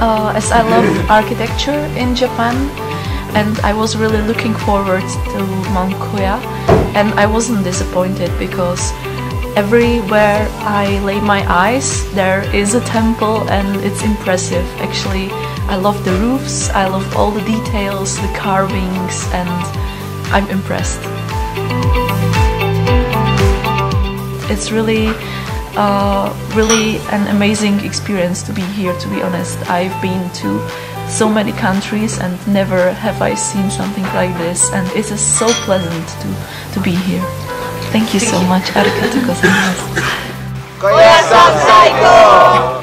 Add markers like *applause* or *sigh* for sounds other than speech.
uh, as I love *laughs* architecture in Japan, and I was really looking forward to Mount Koya, and I wasn't disappointed because everywhere I lay my eyes there is a temple and it's impressive. Actually I love the roofs I love all the details the carvings and I'm impressed. It's really uh, really an amazing experience to be here to be honest. I've been to so many countries and never have I seen something like this and it is so pleasant to, to be here. Thank you so much. あり